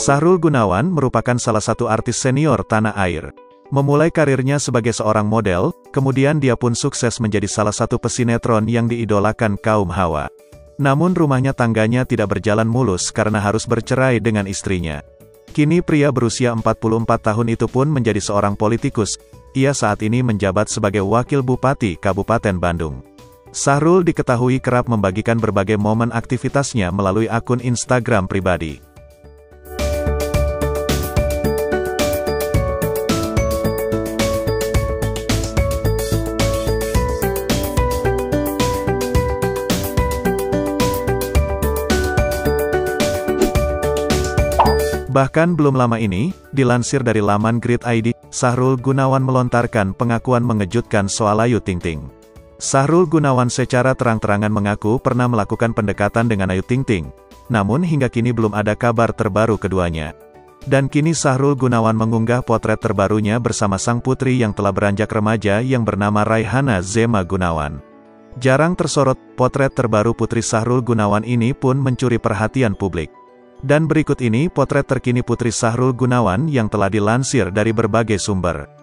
Sahrul Gunawan merupakan salah satu artis senior tanah air. Memulai karirnya sebagai seorang model, kemudian dia pun sukses menjadi salah satu pesinetron yang diidolakan kaum hawa. Namun rumahnya tangganya tidak berjalan mulus karena harus bercerai dengan istrinya. Kini pria berusia 44 tahun itu pun menjadi seorang politikus. Ia saat ini menjabat sebagai Wakil Bupati Kabupaten Bandung. Sahrul diketahui kerap membagikan berbagai momen aktivitasnya melalui akun Instagram pribadi. Bahkan belum lama ini, dilansir dari laman Grid ID, Sahrul Gunawan melontarkan pengakuan mengejutkan soal Ayu Ting Ting. Sahrul Gunawan secara terang-terangan mengaku pernah melakukan pendekatan dengan Ayu Ting Ting, namun hingga kini belum ada kabar terbaru keduanya. Dan kini Sahrul Gunawan mengunggah potret terbarunya bersama sang putri yang telah beranjak remaja yang bernama Raihana Zema Gunawan. Jarang tersorot, potret terbaru putri Sahrul Gunawan ini pun mencuri perhatian publik. Dan berikut ini potret terkini Putri Sahrul Gunawan yang telah dilansir dari berbagai sumber.